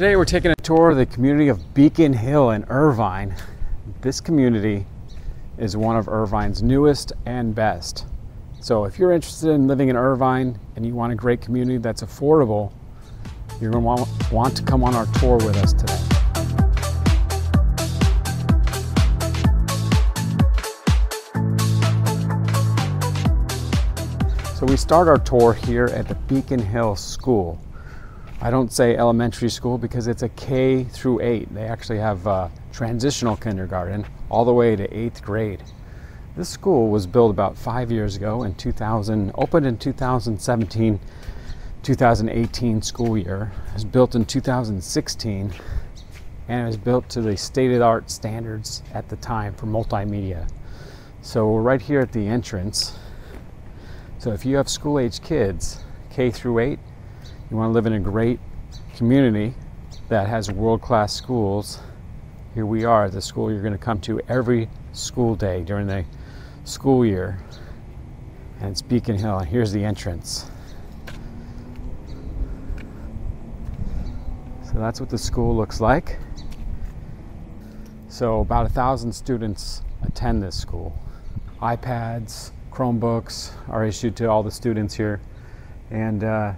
Today we're taking a tour of the community of Beacon Hill in Irvine. This community is one of Irvine's newest and best. So if you're interested in living in Irvine and you want a great community that's affordable, you're going to want, to come on our tour with us today. So we start our tour here at the Beacon Hill School. I don't say elementary school because it's a K through 8. They actually have a transitional kindergarten all the way to 8th grade. This school was built about five years ago in 2000, opened in 2017, 2018 school year. It was built in 2016 and it was built to the state-of-the-art standards at the time for multimedia. So we're right here at the entrance so if you have school age kids, K through 8, you want to live in a great community that has world class schools, here we are the school you're going to come to every school day during the school year. And it's Beacon Hill, and here's the entrance. So that's what the school looks like. So about a thousand students attend this school. iPads, Chromebooks are issued to all the students here. And uh,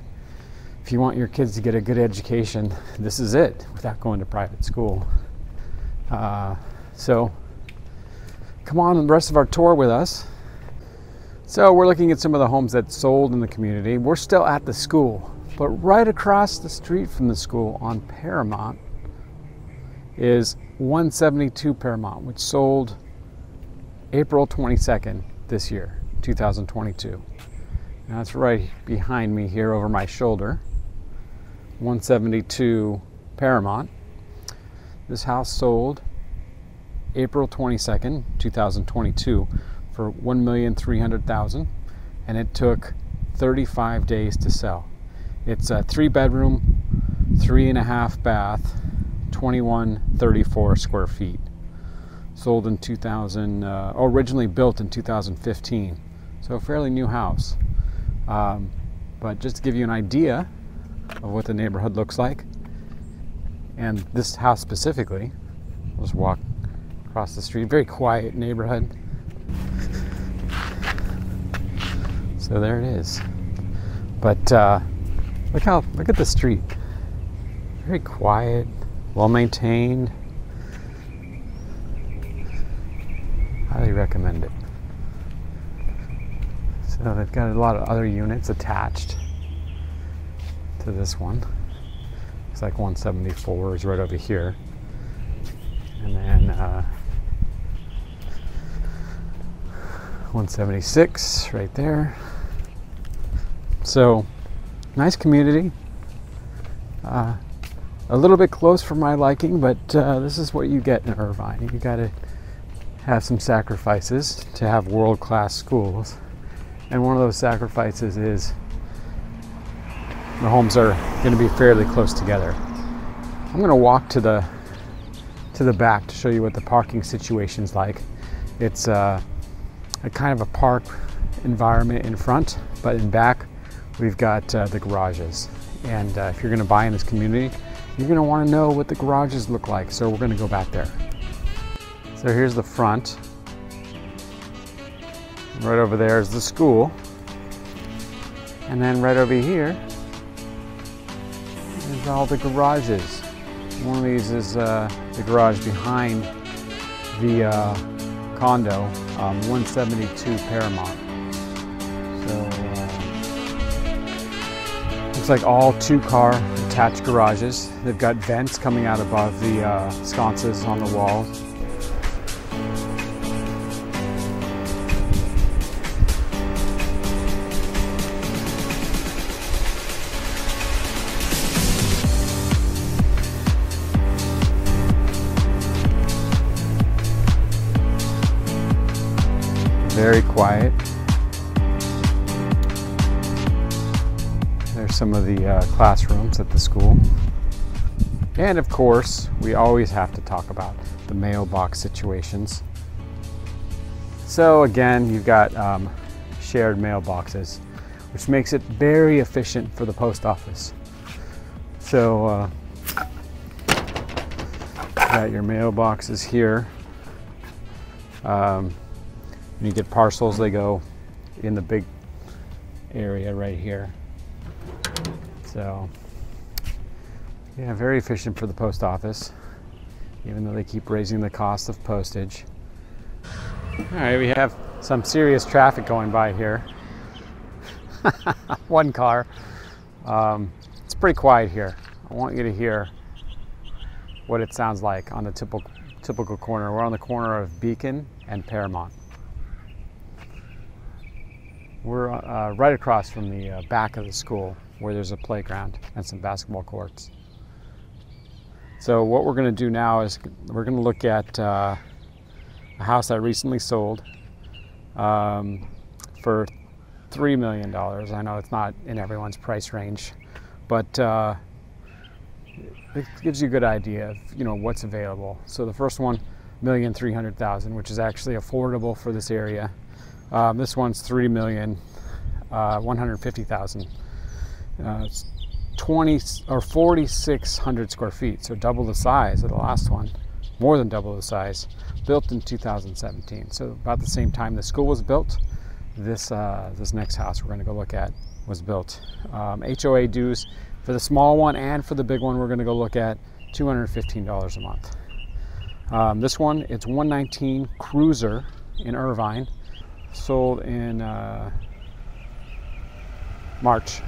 if you want your kids to get a good education, this is it without going to private school. Uh, so come on the rest of our tour with us. So we're looking at some of the homes that sold in the community. We're still at the school, but right across the street from the school on Paramount is 172 Paramount, which sold April 22nd this year. 2022. Now that's right behind me here over my shoulder. 172 Paramount. This house sold April 22nd, 2022 for 1,300,000 and it took 35 days to sell. It's a three bedroom, three and a half bath, 2134 square feet. Sold in 2000, uh, originally built in 2015. So a fairly new house. Um, but just to give you an idea of what the neighborhood looks like, and this house specifically, we'll just walk across the street. Very quiet neighborhood. So there it is. But uh, look how look at the street. Very quiet, well maintained. Highly recommend it. So they've got a lot of other units attached to this one. It's like 174 is right over here. And then uh, 176 right there. So nice community. Uh, a little bit close for my liking, but uh, this is what you get in Irvine. You got to have some sacrifices to have world class schools. And one of those sacrifices is the homes are going to be fairly close together. I'm going to walk to the to the back to show you what the parking situation is like. It's uh, a kind of a park environment in front, but in back we've got uh, the garages. And uh, if you're going to buy in this community, you're going to want to know what the garages look like. So we're going to go back there. So here's the front. Right over there is the school. And then right over here all the garages. One of these is uh, the garage behind the uh, condo, um, 172 Paramount. So, uh, looks like all two car attached garages. They've got vents coming out above the uh, sconces on the walls. Quiet. There's some of the uh, classrooms at the school. And of course, we always have to talk about the mailbox situations. So again, you've got um, shared mailboxes, which makes it very efficient for the post office. So uh, got your mailboxes here. Um, when you get parcels, they go in the big area right here. So, yeah, very efficient for the post office, even though they keep raising the cost of postage. All right, we have some serious traffic going by here. One car. Um, it's pretty quiet here. I want you to hear what it sounds like on the typical typical corner. We're on the corner of Beacon and Paramount. We're uh, right across from the uh, back of the school where there's a playground and some basketball courts. So what we're going to do now is we're going to look at uh, a house that recently sold um, for three million dollars. I know it's not in everyone's price range, but uh, it gives you a good idea of you know what's available. So the first one, million three hundred thousand, which is actually affordable for this area. Um, this one's three million uh, one hundred fifty thousand. Uh, it's 20 or 4,600 square feet, so double the size of the last one, more than double the size. Built in 2017, so about the same time the school was built. This uh, this next house we're going to go look at was built. Um, HOA dues for the small one and for the big one, we're going to go look at $215 a month. Um, this one, it's 119 Cruiser in Irvine, sold in uh, March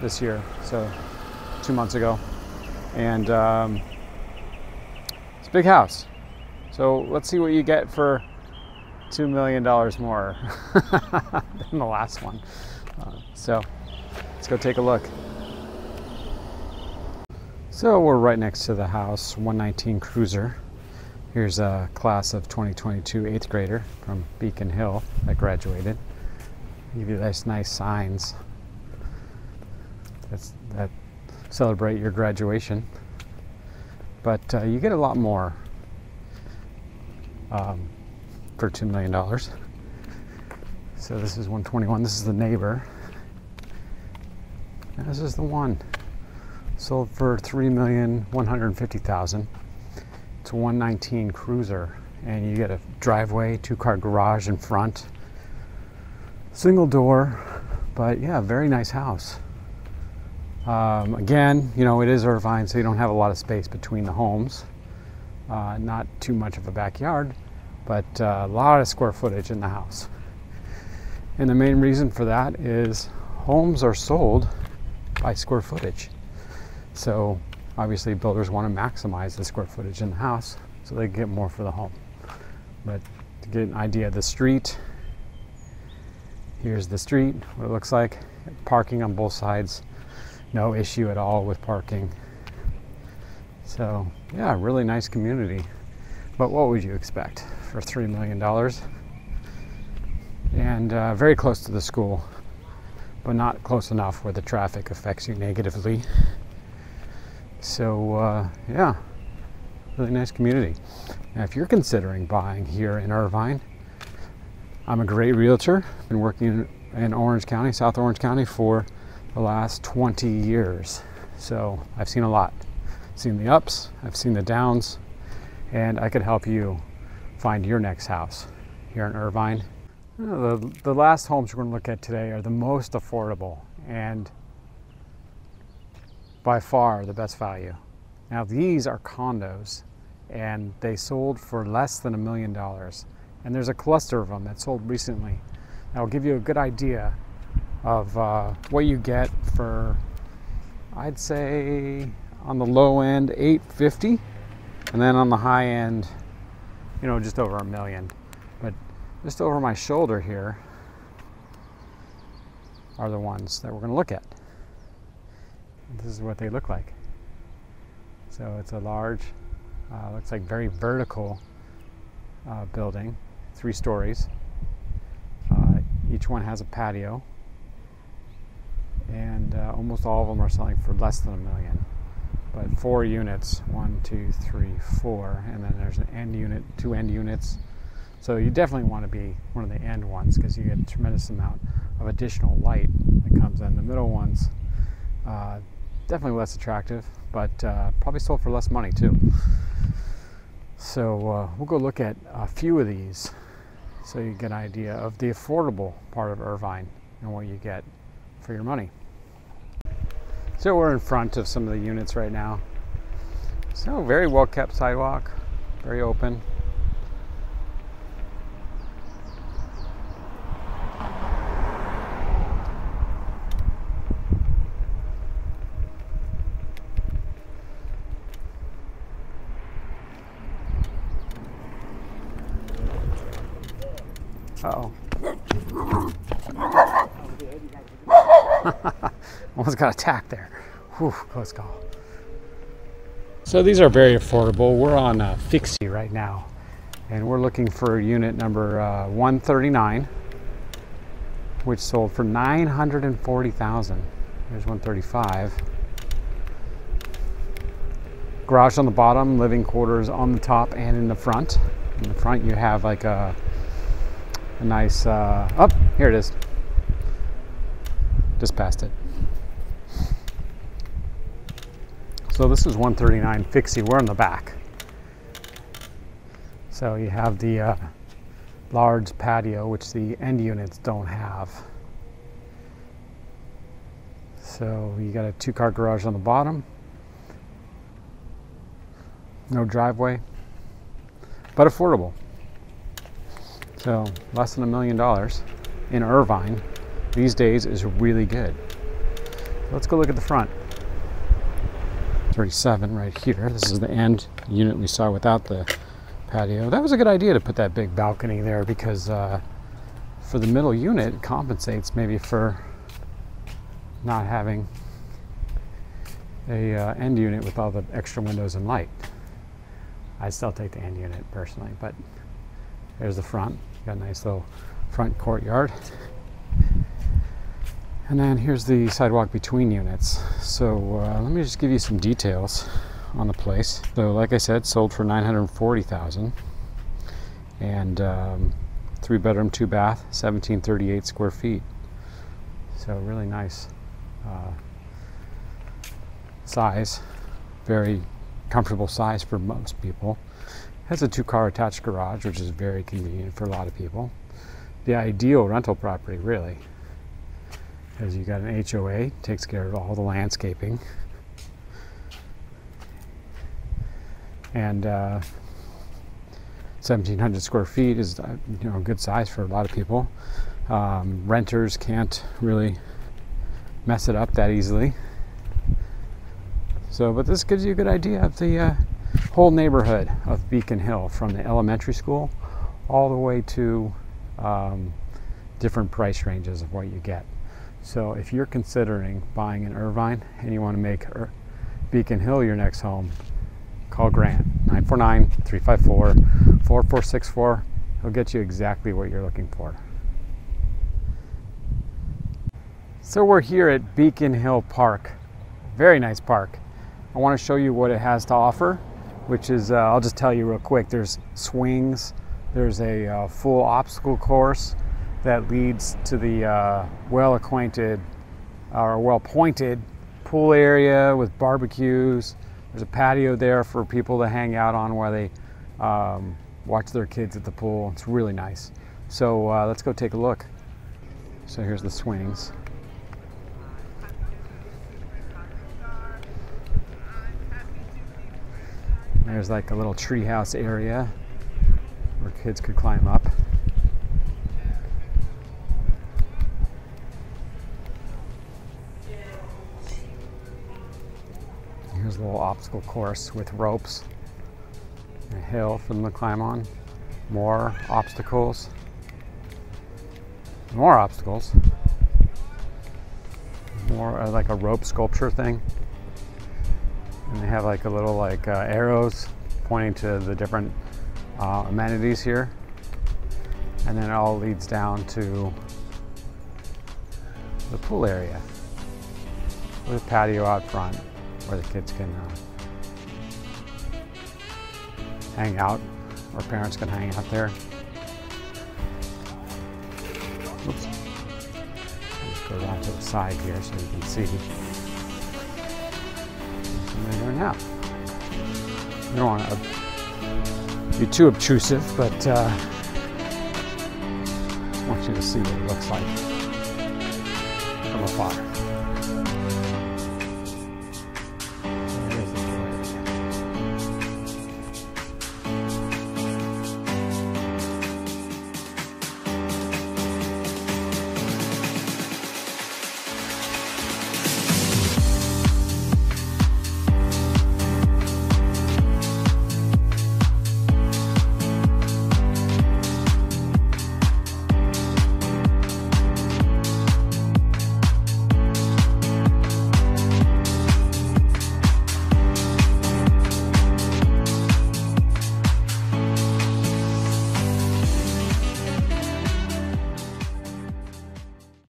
this year, so two months ago. And um, it's a big house. So let's see what you get for $2 million more than the last one. Uh, so let's go take a look. So we're right next to the house, 119 Cruiser. Here's a class of 2022 eighth grader from Beacon Hill that graduated. Give you nice, nice signs that's, that celebrate your graduation. But uh, you get a lot more um, for $2 million. So this is 121. This is the neighbor. And this is the one sold for 3,150,000. It's a 119 Cruiser, and you get a driveway, two-car garage in front, single door, but yeah, very nice house. Um, again, you know, it is Irvine, so you don't have a lot of space between the homes. Uh, not too much of a backyard, but uh, a lot of square footage in the house. And the main reason for that is homes are sold by square footage. So obviously builders want to maximize the square footage in the house so they get more for the home. But to get an idea of the street, here's the street, what it looks like. Parking on both sides, no issue at all with parking. So yeah, really nice community. But what would you expect for $3 million? And uh, very close to the school, but not close enough where the traffic affects you negatively. So, uh, yeah, really nice community. Now, if you're considering buying here in Irvine, I'm a great realtor. I've Been working in Orange County, South Orange County, for the last 20 years. So I've seen a lot. I've seen the ups, I've seen the downs, and I could help you find your next house here in Irvine. The, the last homes we're going to look at today are the most affordable and by far the best value. Now these are condos and they sold for less than a million dollars. And there's a cluster of them that sold recently. That will give you a good idea of uh, what you get for, I'd say, on the low end, 850, and then on the high end, you know, just over a million. But just over my shoulder here are the ones that we're going to look at. This is what they look like. So it's a large, uh, looks like very vertical uh, building, three stories. Uh, each one has a patio, and uh, almost all of them are selling for less than a million. But four units, one, two, three, four, and then there's an end unit, two end units. So you definitely want to be one of the end ones because you get a tremendous amount of additional light that comes in. The middle ones uh, definitely less attractive, but uh, probably sold for less money too. So uh, we'll go look at a few of these so you get an idea of the affordable part of Irvine and what you get for your money. So we're in front of some of the units right now. So very well kept sidewalk, very open. Uh oh. Almost got attacked there. Whew, close call. So these are very affordable. We're on uh, Fixie right now, and we're looking for unit number uh, 139, which sold for 940,000. There's 135. Garage on the bottom, living quarters on the top and in the front. In the front, you have like a, a nice. Uh, oh, here it is. Just past it. So this is 139 Fixie. We're in the back. So you have the uh, large patio, which the end units don't have. So you got a two-car garage on the bottom. No driveway, but affordable. So less than a million dollars in Irvine these days is really good. Let's go look at the front. 37 right here. This is the end unit we saw without the patio. That was a good idea to put that big balcony there because uh, for the middle unit it compensates maybe for not having a uh, end unit with all the extra windows and light. I still take the end unit personally, but there's the front. Got a nice little front courtyard. And then here's the sidewalk between units. So uh, let me just give you some details on the place. So like I said, sold for 940,000 and um, three bedroom, two bath, 1738 square feet. So really nice uh, size, very comfortable size for most people. Has a two car attached garage, which is very convenient for a lot of people. The ideal rental property, really because you got an HOA, takes care of all the landscaping. And uh, 1,700 square feet is uh, you know a good size for a lot of people. Um, renters can't really mess it up that easily. So, but this gives you a good idea of the uh, whole neighborhood of Beacon Hill, from the elementary school all the way to um, different price ranges of what you get. So if you're considering buying in Irvine and you want to make Ir- Beacon Hill your next home, call Grant 949 354 4464. He'll get you exactly what you're looking for. So we're here at Beacon Hill Park. Very nice park. I want to show you what it has to offer, which is, uh, I'll just tell you real quick there's swings, there's a uh, full obstacle course, that leads to the uh, well acquainted or well pointed pool area with barbecues. There's a patio there for people to hang out on while they um, watch their kids at the pool. It's really nice. So uh, let's go take a look. So here's the swings. There's like a little treehouse area where kids could climb up. Here's a little obstacle course with ropes, a hill for them to climb on, more obstacles, more obstacles, more uh, like a rope sculpture thing. And they have like a little like uh, arrows pointing to the different uh, amenities here. And then it all leads down to the pool area with a patio out front where the kids can uh, hang out, or parents can hang out there. Oops. Go down to the side here so you can see. There now. Don't want to be too obtrusive, but uh, I want you to see what it looks like from afar.